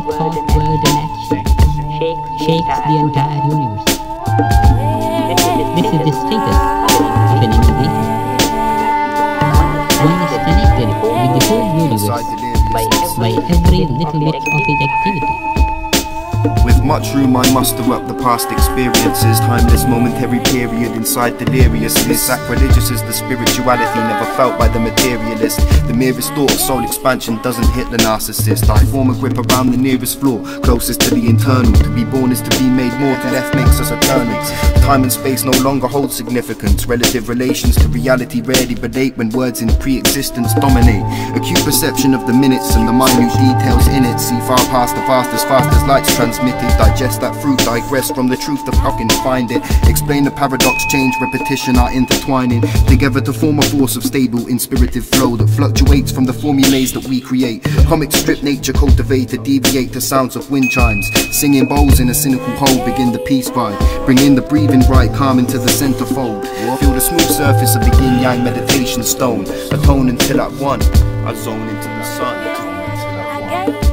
Make thought, word, and action shakes the entire universe. This is the status of an individual. One is connected with the whole universe by every little bit of its activity. Much room I muster up the past experiences. Timeless momentary period inside deliriousness Sacrilegious is the spirituality never felt by the materialist. The merest thought of soul expansion doesn't hit the narcissist. I form a grip around the nearest floor Closest to the internal. To be born is to be made mortal Death makes us eternal. Time and space no longer hold significance. Relative relations to reality rarely relate When words in pre-existence dominate. Acute perception of the minutes and the minute details in it. See far past the fastest, fastest lights transmitted Digest that fruit, digress from the truth to fucking find it. Explain the paradox, change, repetition are intertwining. Together to form a force of stable, inspirative flow That fluctuates from the formulas that we create. Comic strip nature cultivate to deviate to sounds of wind chimes. Singing bowls in a cynical hole, begin the peace vibe Bring in the breathing right, calm into the centerfold Feel the smooth surface of the yin yang meditation stone. Atone until at one, I zone into the sun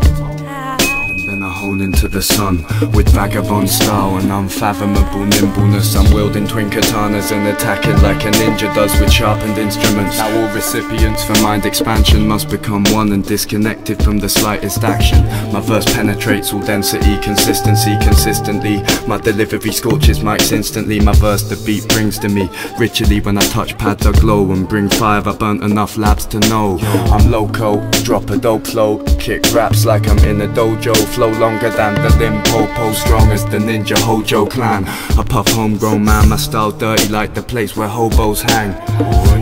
Into the sun with vagabond style and unfathomable nimbleness. I'm wielding twin katanas and attacking like a ninja does with sharpened instruments. Now all recipients for mind expansion must become one and disconnected from the slightest action. My verse penetrates all density, consistency consistently. My delivery scorches mics instantly. My verse the beat brings to me ritually when I touch pads I glow and bring fire. I burnt enough labs to know I'm loco. Drop a dope flow, kick raps like I'm in a dojo. Flow longer than the Limpopo, strong as the Ninja Hojo clan. I puff homegrown man, my style dirty like the place where hobos hang.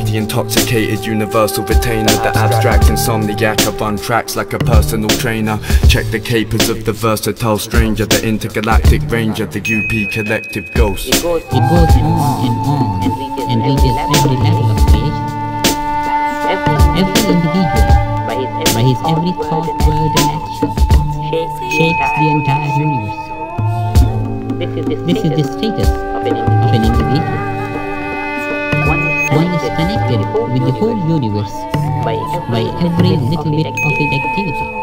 The intoxicated universal retainer, the abstract insomniac. I run tracks like a personal trainer. Check the capers of the versatile stranger, the intergalactic ranger, the UP collective ghost. It goes on and on and reaches every level of creation. Every individual, by his every thought, word, and action, shapes the entire universe. This is the status of an individual. One is connected with the whole universe by every little bit of his activity.